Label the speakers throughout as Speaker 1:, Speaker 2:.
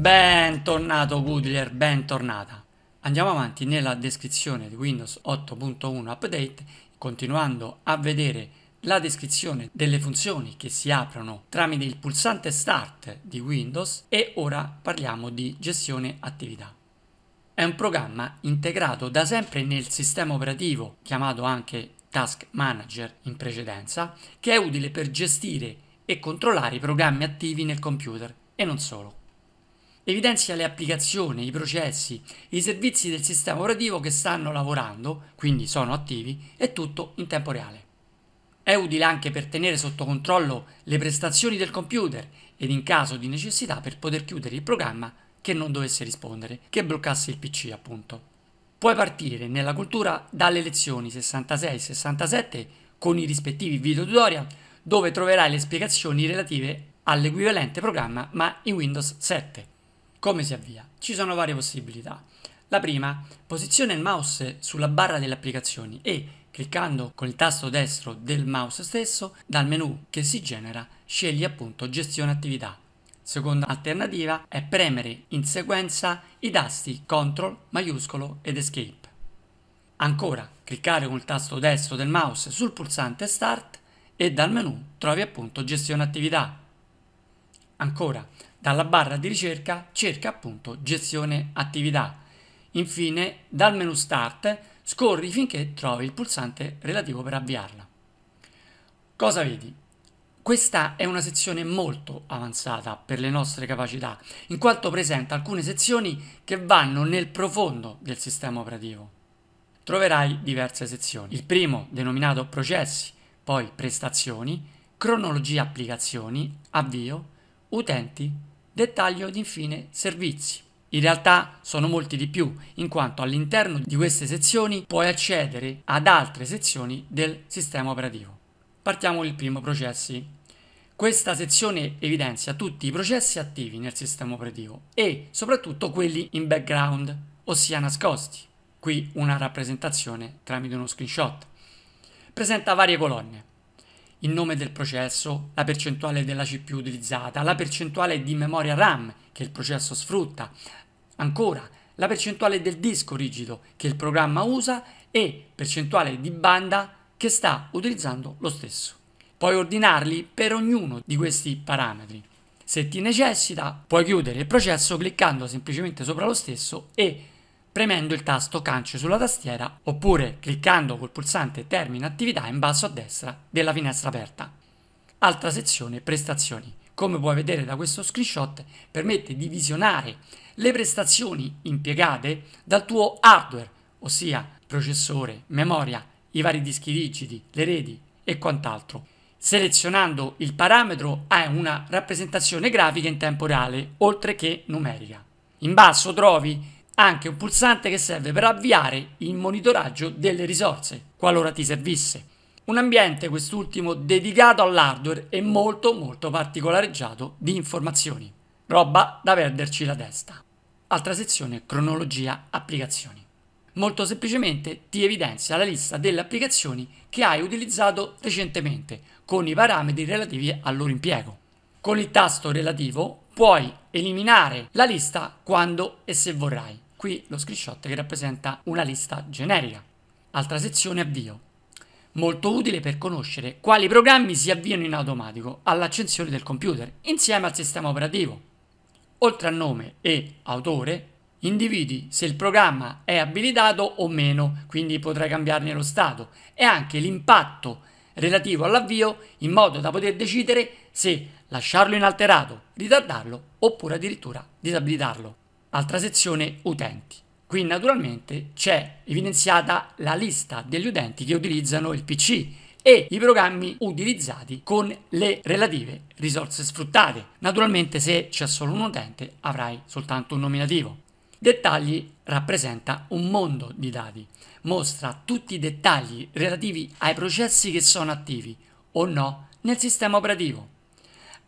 Speaker 1: Bentornato Goodler, bentornata. Andiamo avanti nella descrizione di Windows 8.1 Update, continuando a vedere la descrizione delle funzioni che si aprono tramite il pulsante Start di Windows e ora parliamo di gestione attività. È un programma integrato da sempre nel sistema operativo, chiamato anche Task Manager in precedenza, che è utile per gestire e controllare i programmi attivi nel computer e non solo. Evidenzia le applicazioni, i processi, i servizi del sistema operativo che stanno lavorando, quindi sono attivi, e tutto in tempo reale. È utile anche per tenere sotto controllo le prestazioni del computer ed in caso di necessità per poter chiudere il programma che non dovesse rispondere, che bloccasse il PC appunto. Puoi partire nella cultura dalle lezioni 66-67 con i rispettivi video tutorial dove troverai le spiegazioni relative all'equivalente programma ma in Windows 7. Come si avvia? Ci sono varie possibilità. La prima, posiziona il mouse sulla barra delle applicazioni e, cliccando con il tasto destro del mouse stesso, dal menu che si genera scegli appunto gestione attività. Seconda alternativa è premere in sequenza i tasti CTRL, maiuscolo ed Escape. Ancora, cliccare con il tasto destro del mouse sul pulsante Start e dal menu trovi appunto gestione attività. Ancora, dalla barra di ricerca cerca appunto gestione attività. Infine, dal menu Start scorri finché trovi il pulsante relativo per avviarla. Cosa vedi? Questa è una sezione molto avanzata per le nostre capacità, in quanto presenta alcune sezioni che vanno nel profondo del sistema operativo. Troverai diverse sezioni. Il primo, denominato processi, poi prestazioni, cronologia applicazioni, avvio, utenti, dettaglio ed infine servizi. In realtà sono molti di più, in quanto all'interno di queste sezioni puoi accedere ad altre sezioni del sistema operativo. Partiamo il primo, processi. Questa sezione evidenzia tutti i processi attivi nel sistema operativo e soprattutto quelli in background, ossia nascosti. Qui una rappresentazione tramite uno screenshot. Presenta varie colonne. Il nome del processo, la percentuale della CPU utilizzata, la percentuale di memoria RAM che il processo sfrutta, ancora la percentuale del disco rigido che il programma usa e percentuale di banda che sta utilizzando lo stesso. Puoi ordinarli per ognuno di questi parametri. Se ti necessita, puoi chiudere il processo cliccando semplicemente sopra lo stesso e premendo il tasto Cance sulla tastiera oppure cliccando col pulsante Termina attività in basso a destra della finestra aperta. Altra sezione Prestazioni. Come puoi vedere da questo screenshot, permette di visionare le prestazioni impiegate dal tuo hardware, ossia processore, memoria, i vari dischi rigidi, le reti e quant'altro. Selezionando il parametro hai una rappresentazione grafica in tempo reale, oltre che numerica. In basso trovi anche un pulsante che serve per avviare il monitoraggio delle risorse, qualora ti servisse. Un ambiente quest'ultimo dedicato all'hardware e molto molto particolareggiato di informazioni. Roba da perderci la testa. Altra sezione, cronologia applicazioni molto semplicemente ti evidenzia la lista delle applicazioni che hai utilizzato recentemente con i parametri relativi al loro impiego. Con il tasto relativo puoi eliminare la lista quando e se vorrai. Qui lo screenshot che rappresenta una lista generica. Altra sezione avvio. Molto utile per conoscere quali programmi si avviano in automatico all'accensione del computer insieme al sistema operativo. Oltre a nome e autore, Individui se il programma è abilitato o meno, quindi potrai cambiarne lo stato, e anche l'impatto relativo all'avvio in modo da poter decidere se lasciarlo inalterato, ritardarlo oppure addirittura disabilitarlo. Altra sezione utenti. Qui naturalmente c'è evidenziata la lista degli utenti che utilizzano il PC e i programmi utilizzati con le relative risorse sfruttate. Naturalmente se c'è solo un utente avrai soltanto un nominativo. Dettagli rappresenta un mondo di dati, mostra tutti i dettagli relativi ai processi che sono attivi o no nel sistema operativo.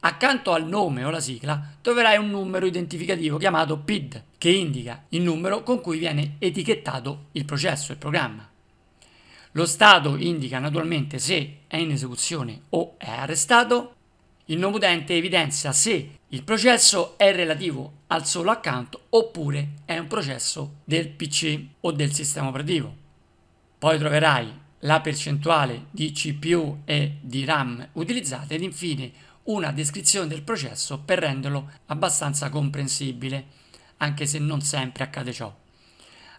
Speaker 1: Accanto al nome o la sigla troverai un numero identificativo chiamato PID, che indica il numero con cui viene etichettato il processo, il programma. Lo stato indica naturalmente se è in esecuzione o è arrestato. Il nome utente evidenzia se il processo è relativo al solo account oppure è un processo del PC o del sistema operativo. Poi troverai la percentuale di CPU e di RAM utilizzate ed infine una descrizione del processo per renderlo abbastanza comprensibile, anche se non sempre accade ciò.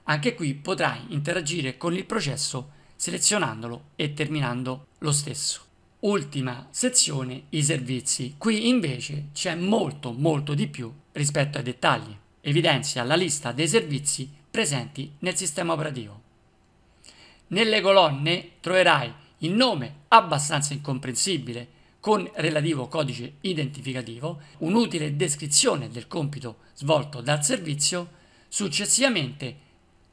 Speaker 1: Anche qui potrai interagire con il processo selezionandolo e terminando lo stesso. Ultima sezione, i servizi. Qui invece c'è molto molto di più rispetto ai dettagli. Evidenzia la lista dei servizi presenti nel sistema operativo. Nelle colonne troverai il nome abbastanza incomprensibile con relativo codice identificativo, un'utile descrizione del compito svolto dal servizio, successivamente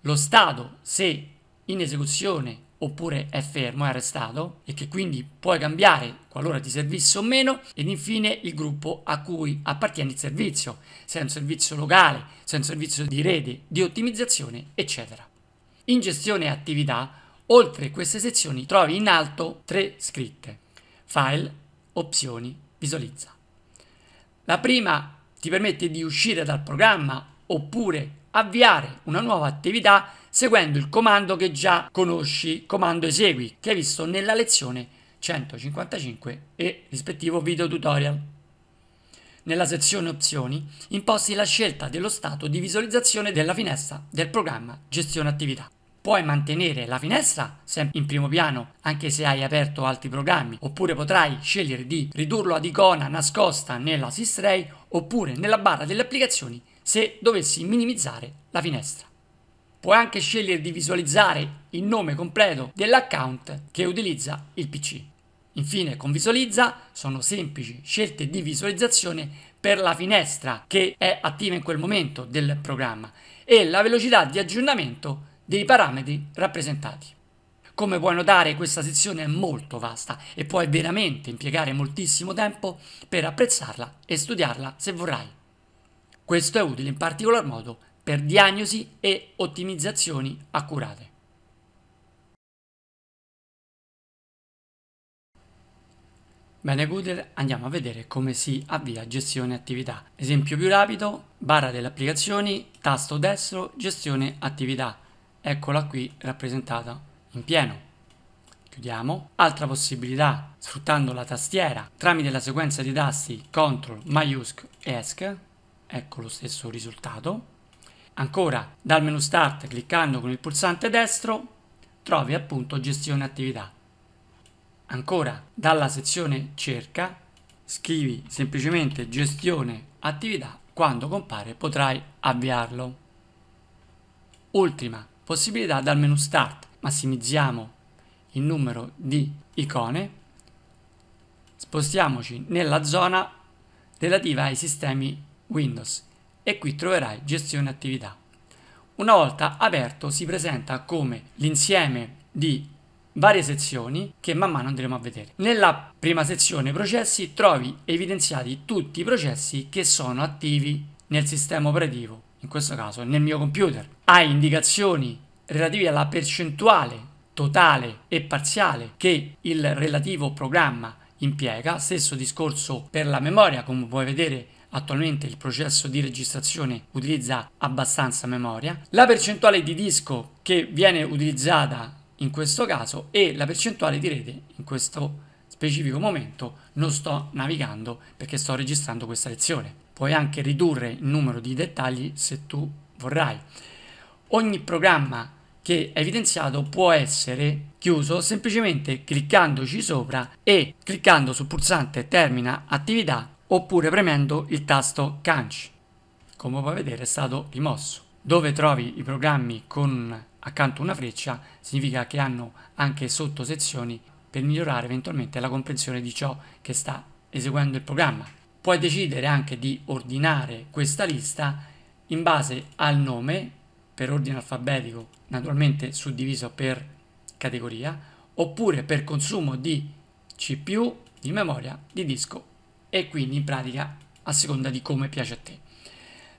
Speaker 1: lo stato se in esecuzione oppure è fermo, è arrestato e che quindi puoi cambiare qualora ti servisse o meno ed infine il gruppo a cui appartiene il servizio, se è un servizio locale, se è un servizio di rete, di ottimizzazione, eccetera. In gestione attività, oltre queste sezioni trovi in alto tre scritte: File, opzioni, visualizza. La prima ti permette di uscire dal programma oppure avviare una nuova attività seguendo il comando che già conosci, comando esegui, che hai visto nella lezione 155 e rispettivo video tutorial. Nella sezione opzioni imposti la scelta dello stato di visualizzazione della finestra del programma gestione attività. Puoi mantenere la finestra sempre in primo piano anche se hai aperto altri programmi, oppure potrai scegliere di ridurlo ad icona nascosta nella Sistray oppure nella barra delle applicazioni se dovessi minimizzare la finestra. Puoi anche scegliere di visualizzare il nome completo dell'account che utilizza il PC. Infine, con Visualizza sono semplici scelte di visualizzazione per la finestra che è attiva in quel momento del programma e la velocità di aggiornamento dei parametri rappresentati. Come puoi notare questa sezione è molto vasta e puoi veramente impiegare moltissimo tempo per apprezzarla e studiarla se vorrai. Questo è utile in particolar modo per diagnosi e ottimizzazioni accurate. Bene Google, andiamo a vedere come si avvia gestione attività. Esempio più rapido, barra delle applicazioni, tasto destro, gestione attività. Eccola qui rappresentata in pieno. Chiudiamo. Altra possibilità, sfruttando la tastiera tramite la sequenza di tasti CTRL, MAIUSC ESC. Ecco lo stesso risultato. Ancora, dal menu Start, cliccando con il pulsante destro, trovi appunto Gestione attività. Ancora, dalla sezione Cerca, scrivi semplicemente Gestione attività, quando compare potrai avviarlo. Ultima possibilità dal menu Start, massimizziamo il numero di icone, spostiamoci nella zona relativa ai sistemi Windows e qui troverai gestione attività. Una volta aperto si presenta come l'insieme di varie sezioni che man mano andremo a vedere. Nella prima sezione processi trovi evidenziati tutti i processi che sono attivi nel sistema operativo, in questo caso nel mio computer. Hai indicazioni relative alla percentuale totale e parziale che il relativo programma impiega, stesso discorso per la memoria, come puoi vedere attualmente il processo di registrazione utilizza abbastanza memoria, la percentuale di disco che viene utilizzata in questo caso e la percentuale di rete in questo specifico momento non sto navigando perché sto registrando questa lezione. Puoi anche ridurre il numero di dettagli se tu vorrai. Ogni programma che è evidenziato può essere chiuso semplicemente cliccandoci sopra e cliccando sul pulsante termina attività oppure premendo il tasto Canci. Come puoi vedere è stato rimosso. Dove trovi i programmi con accanto una freccia significa che hanno anche sottosezioni per migliorare eventualmente la comprensione di ciò che sta eseguendo il programma. Puoi decidere anche di ordinare questa lista in base al nome per ordine alfabetico, naturalmente suddiviso per categoria, oppure per consumo di CPU, di memoria, di disco e quindi in pratica a seconda di come piace a te.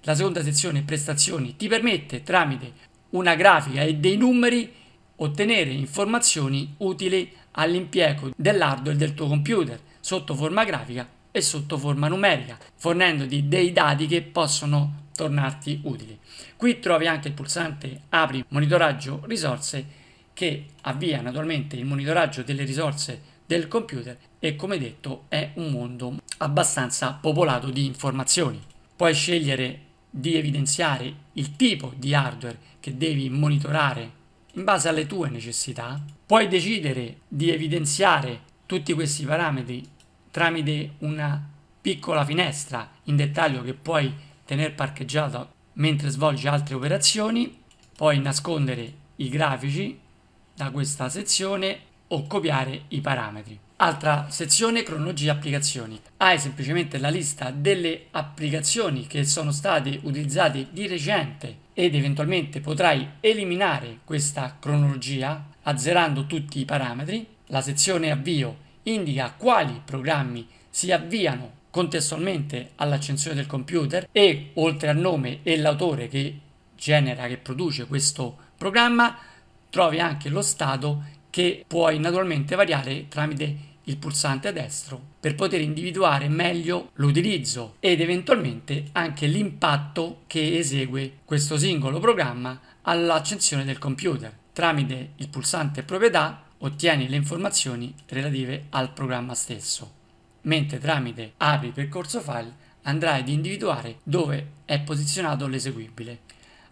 Speaker 1: La seconda sezione prestazioni ti permette tramite una grafica e dei numeri ottenere informazioni utili all'impiego dell'hardware del tuo computer sotto forma grafica e sotto forma numerica, fornendoti dei dati che possono tornarti utili. Qui trovi anche il pulsante apri monitoraggio risorse che avvia naturalmente il monitoraggio delle risorse del computer e come detto è un mondo abbastanza popolato di informazioni. Puoi scegliere di evidenziare il tipo di hardware che devi monitorare in base alle tue necessità. Puoi decidere di evidenziare tutti questi parametri tramite una piccola finestra in dettaglio che puoi tenere parcheggiata mentre svolgi altre operazioni. Puoi nascondere i grafici da questa sezione o copiare i parametri. Altra sezione cronologia applicazioni. Hai semplicemente la lista delle applicazioni che sono state utilizzate di recente ed eventualmente potrai eliminare questa cronologia azzerando tutti i parametri. La sezione avvio indica quali programmi si avviano contestualmente all'accensione del computer e oltre al nome e l'autore che genera, che produce questo programma, trovi anche lo stato che puoi naturalmente variare tramite il pulsante destro per poter individuare meglio l'utilizzo ed eventualmente anche l'impatto che esegue questo singolo programma all'accensione del computer. Tramite il pulsante proprietà ottieni le informazioni relative al programma stesso, mentre tramite apri percorso file andrai ad individuare dove è posizionato l'eseguibile.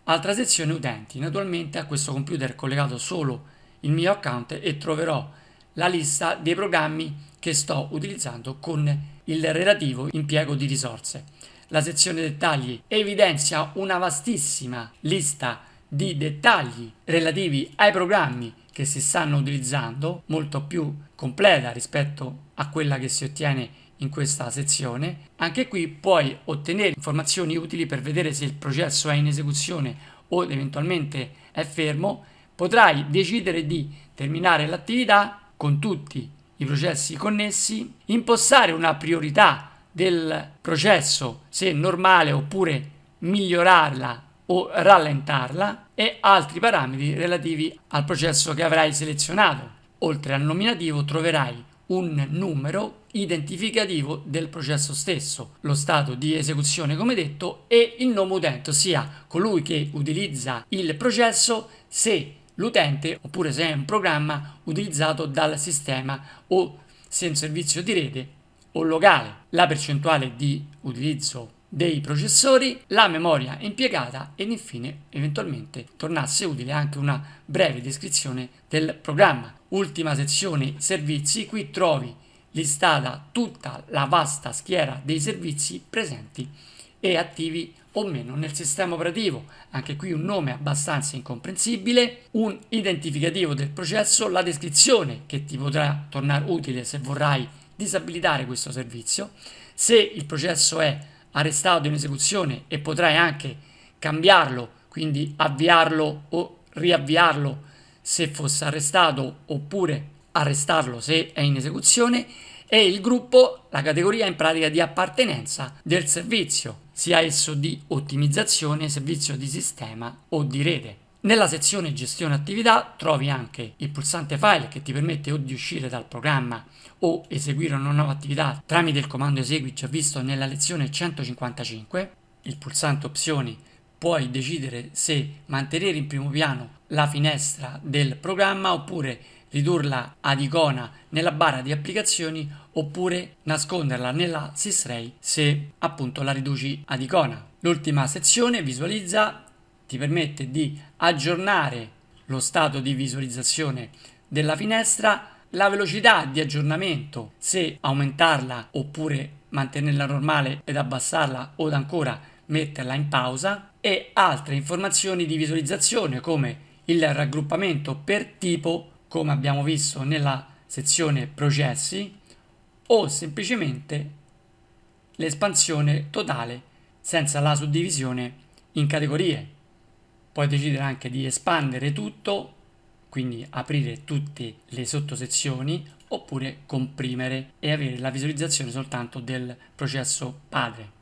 Speaker 1: Altra sezione utenti, naturalmente a questo computer collegato solo il mio account e troverò la lista dei programmi che sto utilizzando con il relativo impiego di risorse. La sezione dettagli evidenzia una vastissima lista di dettagli relativi ai programmi che si stanno utilizzando, molto più completa rispetto a quella che si ottiene in questa sezione. Anche qui puoi ottenere informazioni utili per vedere se il processo è in esecuzione o eventualmente è fermo potrai decidere di terminare l'attività con tutti i processi connessi, impostare una priorità del processo se normale oppure migliorarla o rallentarla e altri parametri relativi al processo che avrai selezionato. Oltre al nominativo troverai un numero identificativo del processo stesso, lo stato di esecuzione come detto e il nome utente, ossia colui che utilizza il processo se l'utente oppure se è un programma utilizzato dal sistema o se è un servizio di rete o locale, la percentuale di utilizzo dei processori, la memoria impiegata ed infine eventualmente tornasse utile anche una breve descrizione del programma. Ultima sezione servizi, qui trovi listata tutta la vasta schiera dei servizi presenti e attivi o meno nel sistema operativo, anche qui un nome abbastanza incomprensibile, un identificativo del processo, la descrizione che ti potrà tornare utile se vorrai disabilitare questo servizio, se il processo è arrestato in esecuzione e potrai anche cambiarlo, quindi avviarlo o riavviarlo se fosse arrestato oppure arrestarlo se è in esecuzione e il gruppo, la categoria in pratica di appartenenza del servizio sia esso di ottimizzazione, servizio di sistema o di rete. Nella sezione gestione attività trovi anche il pulsante file che ti permette o di uscire dal programma o eseguire una nuova attività tramite il comando esegui già visto nella lezione 155. Il pulsante opzioni puoi decidere se mantenere in primo piano la finestra del programma oppure ridurla ad icona nella barra di applicazioni oppure nasconderla nella SysRay se appunto la riduci ad icona. L'ultima sezione visualizza ti permette di aggiornare lo stato di visualizzazione della finestra, la velocità di aggiornamento, se aumentarla oppure mantenerla normale ed abbassarla o ancora metterla in pausa e altre informazioni di visualizzazione come il raggruppamento per tipo come abbiamo visto nella sezione processi o semplicemente l'espansione totale senza la suddivisione in categorie. Puoi decidere anche di espandere tutto, quindi aprire tutte le sottosezioni oppure comprimere e avere la visualizzazione soltanto del processo padre.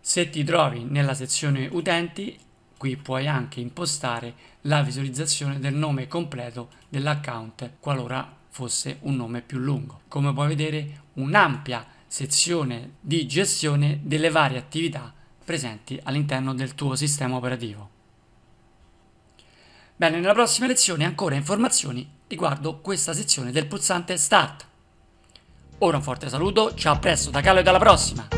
Speaker 1: Se ti trovi nella sezione utenti Qui puoi anche impostare la visualizzazione del nome completo dell'account qualora fosse un nome più lungo. Come puoi vedere un'ampia sezione di gestione delle varie attività presenti all'interno del tuo sistema operativo. Bene, nella prossima lezione ancora informazioni riguardo questa sezione del pulsante Start. Ora un forte saluto, ciao a presto da Carlo e alla prossima!